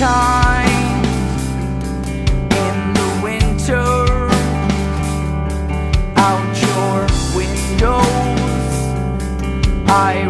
time in the winter. Out your windows I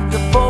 after four.